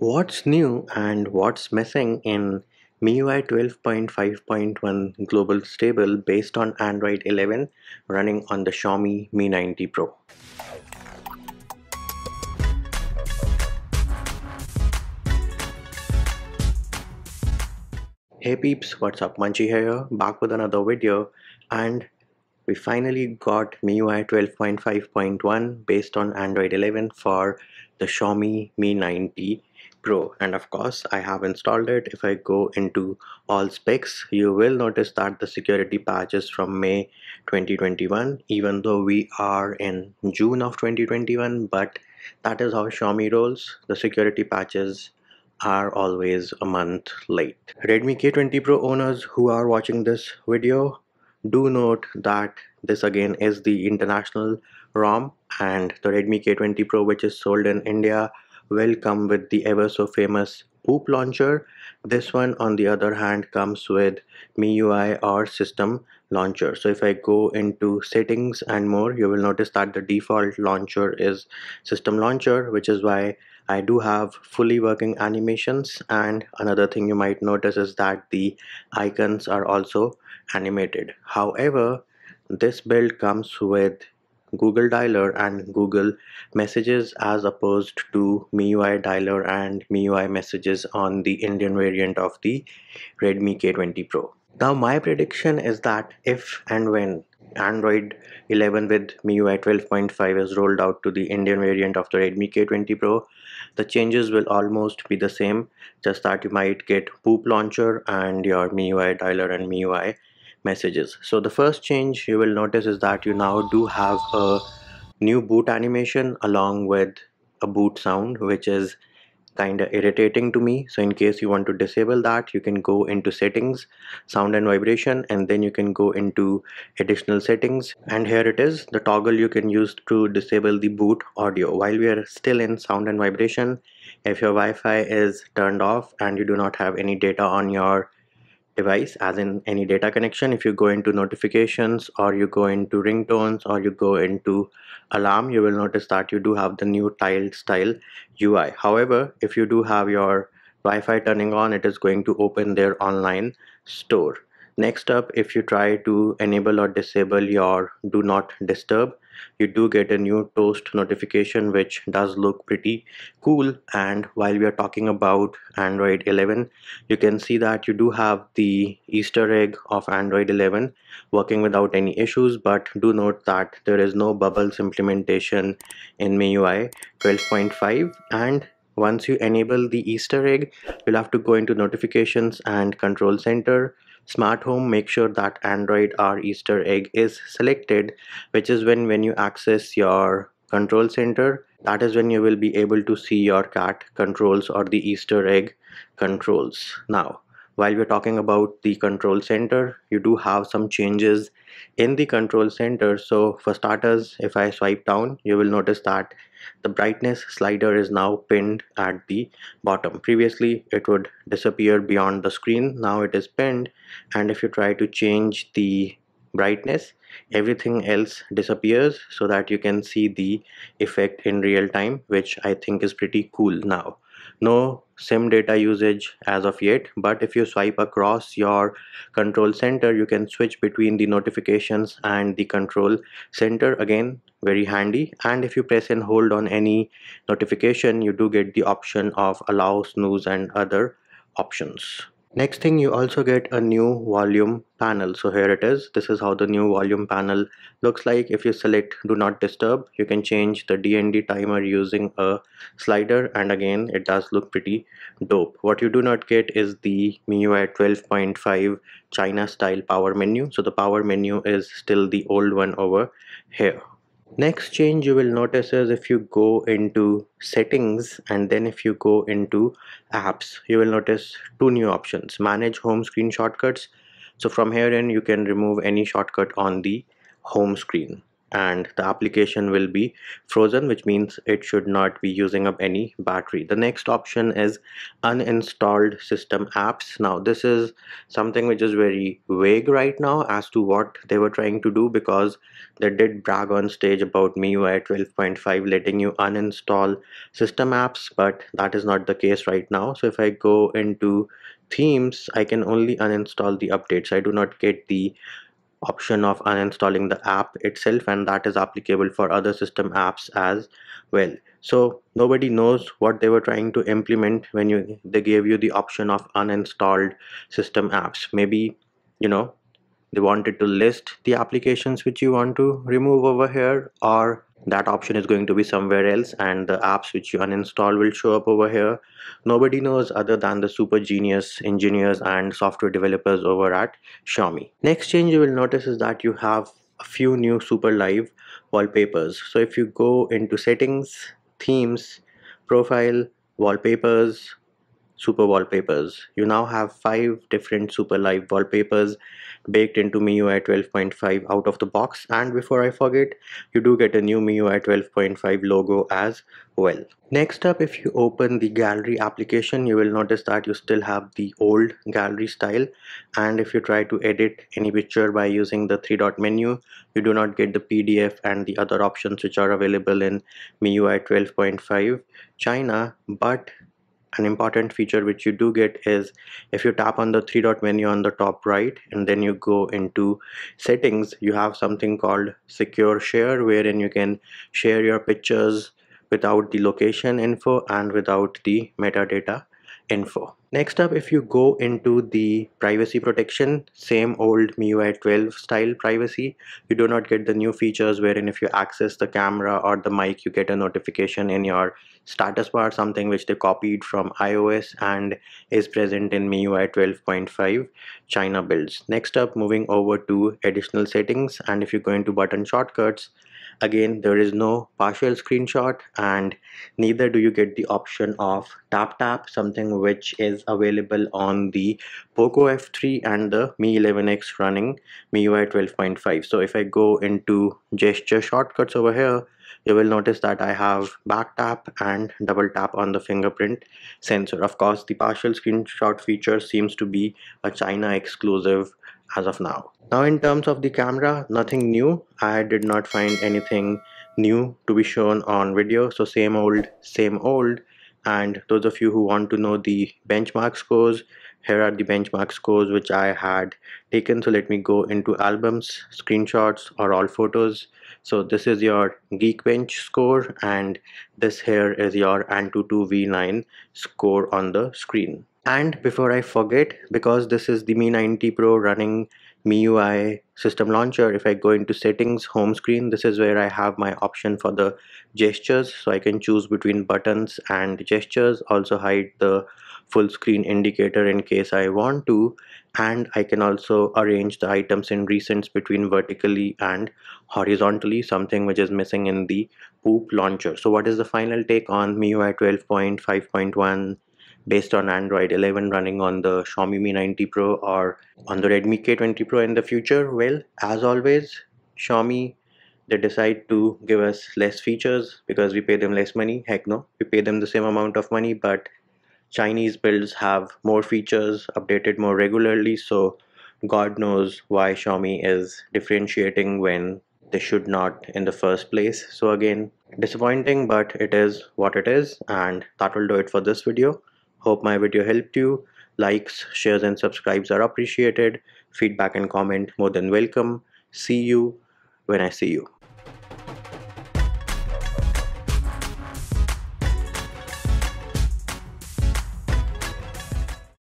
What's new and what's missing in MIUI 12.5.1 Global Stable based on Android 11 running on the Xiaomi Mi 9T Pro? Hey peeps, what's up? Munchy here, back with another video and we finally got MIUI 12.5.1 based on Android 11 for the Xiaomi Mi 9T Pro and of course I have installed it. If I go into all specs you will notice that the security patch is from May 2021 even though we are in June of 2021 but that is how Xiaomi rolls. The security patches are always a month late. Redmi K20 Pro owners who are watching this video do note that this again is the international ROM and the Redmi K20 Pro which is sold in India will come with the ever so famous Poco launcher. This one on the other hand comes with MIUI or system launcher. So if I go into settings and more you will notice that the default launcher is system launcher which is why I do have fully working animations and another thing you might notice is that the icons are also animated. However, this build comes with Google Dialer and Google Messages as opposed to MIUI Dialer and MIUI Messages on the Indian variant of the Redmi K20 Pro. Now my prediction is that if and when Android 11 with MIUI 12.5 is rolled out to the Indian variant of the Redmi K20 Pro, the changes will almost be the same, just that you might get Poco Launcher and your MIUI dialer and MIUI messages. So the first change you will notice is that you now do have a new boot animation along with a boot sound, which is kind of irritating to me. So in case you want to disable that you can go into settings sound and vibration and then you can go into additional settings. And here it is the toggle you can use to disable the boot audio. While we are still in sound and vibration if your Wi-Fi is turned off and you do not have any data on your device as in any data connection if you go into notifications or you go into ringtones or you go into alarm you will notice that you do have the new tiled style UI however if you do have your Wi-Fi turning on it is going to open their online store next up if you try to enable or disable your do not disturb you do get a new toast notification which does look pretty cool. And while we are talking about android 11 you can see that you do have the easter egg of android 11 working without any issues. But do note that there is no bubbles implementation in MIUI 12.5 and once you enable the easter egg you'll have to go into notifications and control center smart home make sure that android r easter egg is selected which is when when you access your control center. That is when you will be able to see your cat controls or the easter egg controls. Now while we're talking about the control center you do have some changes in the control center. So for starters if I swipe down you will notice that the brightness slider is now pinned at the bottom. Previously it would disappear beyond the screen. Now it is pinned. And if you try to change the brightness everything else disappears so that you can see the effect in real time which I think is pretty cool now no sim data usage as of yet but if you swipe across your control center you can switch between the notifications and the control center. Again very handy. And if you press and hold on any notification you do get the option of allow snooze and other options Next thing you also get a new volume panel. So here it is. This is how the new volume panel looks like. If you select do not disturb, you can change the DND timer using a slider and again it does look pretty dope. What you do not get is the MIUI 12.5 China style power menu. So the power menu is still the old one over here. Next change you will notice is if you go into settings and then if you go into apps, you will notice two new options, manage home screen shortcuts. So from here in you can remove any shortcut on the home screen. And the application will be frozen which means it should not be using up any battery. The next option is uninstalled system apps. Now this is something which is very vague right now as to what they were trying to do because they did brag on stage about MIUI 12.5 letting you uninstall system apps but that is not the case right now. So if I go into themes I can only uninstall the updates. I do not get the option of uninstalling the app itself and that is applicable for other system apps as well. So nobody knows what they were trying to implement when you they gave you the option of uninstalled system apps. Maybe you know they wanted to list the applications which you want to remove over here or that option is going to be somewhere else and the apps which you uninstall will show up over here. Nobody knows other than the super genius engineers and software developers over at Xiaomi. Next change you will notice is that you have a few new super live wallpapers. So if you go into settings themes profile wallpapers super wallpapers. You now have five different super live wallpapers baked into MIUI 12.5 out of the box. And before I forget you do get a new MIUI 12.5 logo as well. Next up if you open the gallery application you will notice that you still have the old gallery style. And if you try to edit any picture by using the three dot menu you do not get the PDF and the other options which are available in MIUI 12.5 China. But an important feature which you do get is if you tap on the three dot menu on the top right and then you go into settings you have something called secure share wherein you can share your pictures without the location info and without the metadata info next up if you go into the privacy protection same old MIUI 12 style privacy you do not get the new features wherein if you access the camera or the mic you get a notification in your status bar something which they copied from iOS and is present in MIUI 12.5 China builds. Next up moving over to additional settings and if you go into button shortcuts again there is no partial screenshot and neither do you get the option of tap tap something which is available on the Poco F3 and the Mi 11X running MIUI 12.5 so if I go into gesture shortcuts over here you will notice that I have back tap and double tap on the fingerprint sensor. Of course the partial screenshot feature seems to be a China exclusive as of now. Now in terms of the camera nothing new. I did not find anything new to be shown on video. So same old same old. And those of you who want to know the benchmark scores here are the benchmark scores which i had taken. So let me go into albums screenshots or all photos. So this is your geekbench score and this here is your antutu v9 score on the screen and before I forget because this is the Mi 9T Pro running MIUI system launcher if I go into settings home screen this is where I have my option for the gestures. So I can choose between buttons and gestures also hide the full screen indicator in case I want to. And I can also arrange the items in recents between vertically and horizontally something which is missing in the poco launcher. So what is the final take on MIUI 12.5.1 based on Android 11 running on the Xiaomi Mi 9T Pro or on the Redmi K20 Pro in the future? Well, as always, Xiaomi they decide to give us less features because we pay them less money. Heck no, we pay them the same amount of money, but Chinese builds have more features updated more regularly. So God knows why Xiaomi is differentiating when they should not in the first place. So again, disappointing, but it is what it is. And that will do it for this video. Hope my video helped you. Likes, shares and subscribes are appreciated. Feedback and comment more than welcome. See you when I see you.